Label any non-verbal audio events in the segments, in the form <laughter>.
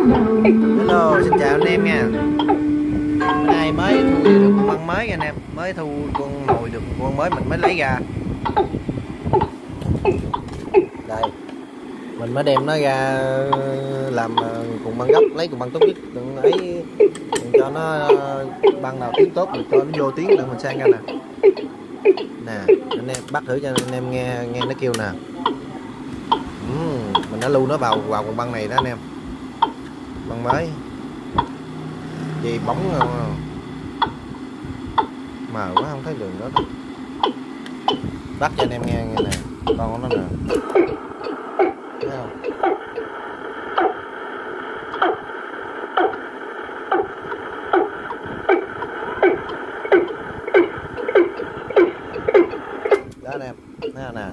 Hello, xin chào anh em nha. Hôm nay mới thu được con băng mới nha anh em? Mới thu con hồi được con mới mình mới lấy ra. Đây Mình mới đem nó ra ờ, làm ờ, cùng băng gấp, Lấy cùng băng tốt nhất. Đừng ấy đừng cho nó ờ, băng nào tiếng tốt Mình cho nó vô tiếng rồi mình sang ra nè. Nè, anh em bắt thử cho anh em nghe nghe nó kêu nè. Uhm, Mình đã lưu nó vào vào con băng này đó anh em bằng mới gì bóng không? Mờ quá, không thấy đường đó bắt cho anh em nghe nghe nè. Con nó nè. Thấy không? Đó anh em. Thấy không nè?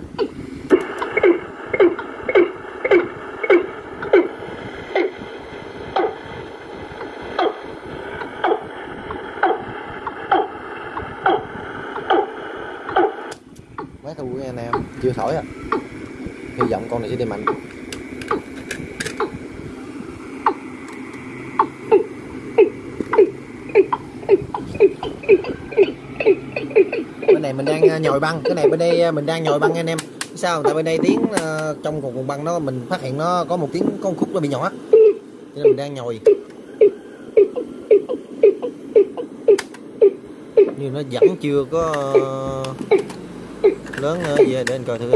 Máy thu anh em. Chưa thổi à. Hy vọng con này sẽ đi mạnh. Bên này mình đang à, nhồi băng. Cái này bên đây à, mình đang nhồi băng anh em. Sao tại bên đây tiếng à, trong cuộc băng nó mình phát hiện nó có một tiếng con khúc nó bị nhỏ. Nên mình đang nhồi. Nhưng nó vẫn chưa có lớn nữa về để anh coi thử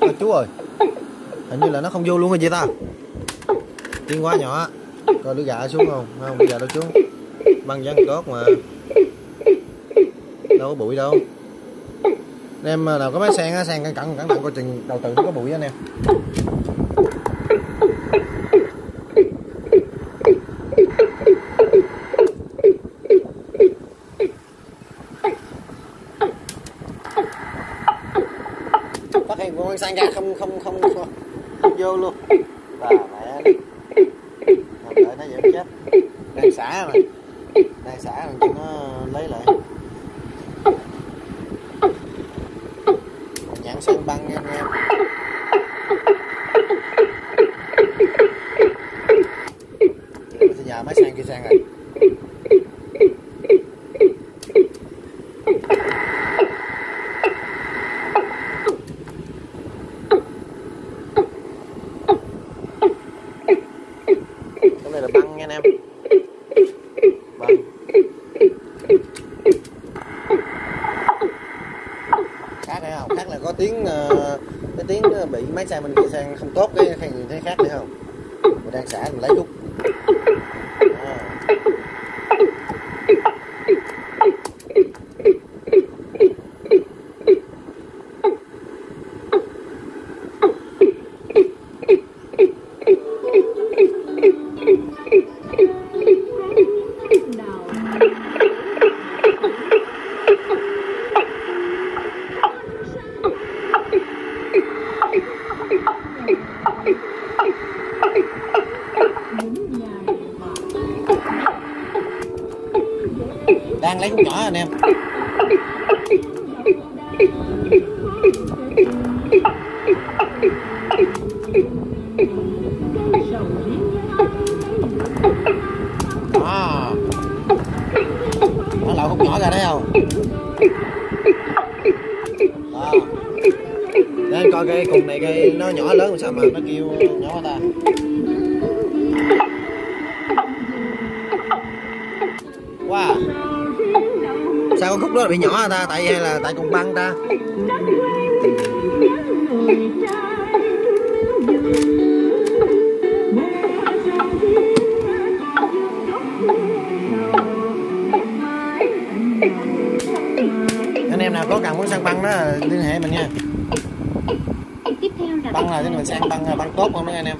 à, chú ơi hình như là nó không vô luôn rồi vậy ta? Tiên quá nhỏ. Coi đứa gà xuống không? Không? Bây gà đâu xuống? Băng dán tốt mà. Đâu có bụi đâu. Anh em nào có máy sen á sen cẩn cẩn cẩn thận coi chừng đầu tự nó có bụi á anh em phát hiện con sang ra không không không không, <laughs> không vô luôn. Bà mẹ. Đi đợi nó vậy chết. Đang xả mà. Đang xả rồi cho nó lấy lại. Nhãn sơn băng nha anh em bây giờ máy sang kia sang rồi cái này là băng nha anh em. Băng. Khác hay không? Khác là có tiếng ờ, cái tiếng bị máy xe mình kia sang không tốt, cái hay thấy khác hay không? Mình đang xả mình lấy chút. Đang lấy con nhỏ anh em. À. Nó lậu con nhỏ ra thấy không? À. để anh coi cái cùng này cái nó nhỏ lớn sao mà nó kêu nhỏ quá ta. Wow sao con khúc đó bị nhỏ hả ta? Tại hay là tại con băng ta. Anh em nào có cần muốn sang băng đó liên hệ mình nha. Tiếp theo là băng là mình sang băng băng tốt không đó anh em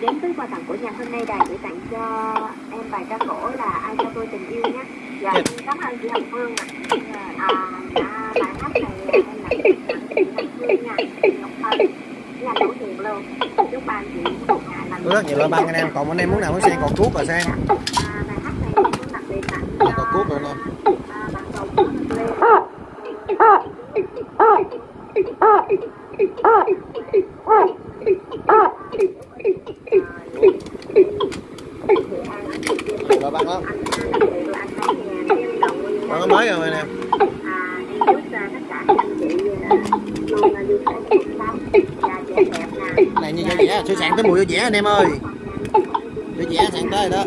đến với quà tặng của nhà hôm nay đài để tặng cho em bài ca cổ là ai cho tôi tình yêu nhé. Dạ, dạ. em cảm ơn chị hồng phương ạ. Dạ, à. à, à, bài hát này em là chị hồng phương nha ngọc thân đủ tiền luôn. Chúc ba chị một ngày làm rất nhiều loại băng anh em còn anh em muốn nào muốn xem còn thuốc rồi xem bài hát này em tặng còn thuốc rồi anh! Bạn Tùng Lê có mới rồi em. Nè này như do vẽ, sẵn sạn tới mùi vô dẻ anh em ơi. Vô dẻ sạn tới rồi đó.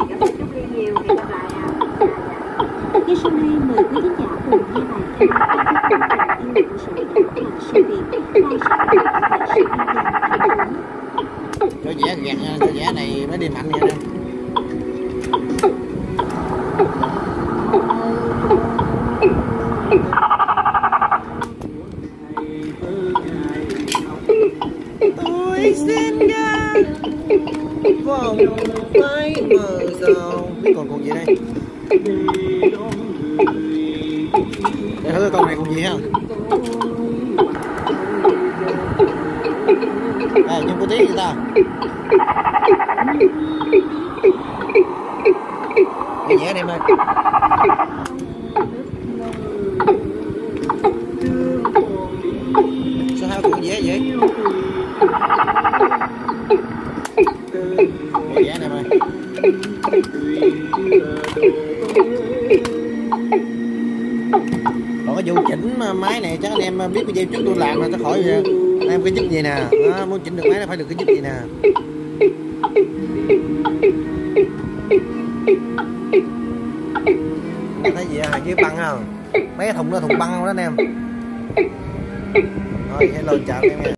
Cái sau đây mời quý khán giả cùng nghe bài ca ca khúc tình yêu của sự nghiệp và sự Việt qua sự nghiệp nghệ sĩ dưa dẻ gạt nha, dưa dẻ này mới đi mạnh nha. Em tôi xin ra. Vòng tay mờ biết còn còn gì đây? Để thử câu này còn gì ha à nhưng có thấy gì ta. Nghe nhé anh em ơi. Sao hai con dễ vậy? Nghe nhẹ anh em ơi còn cái vụ chỉnh máy này chắc anh em biết video trước tôi làm là chắc khỏi vậy em cái giúp gì nè. Đó, muốn chỉnh được máy nó phải được cái giúp gì nè. Em thấy gì à dưới băng không? Mấy cái thùng đó thùng băng đó anh em? Rồi hello chào em nha.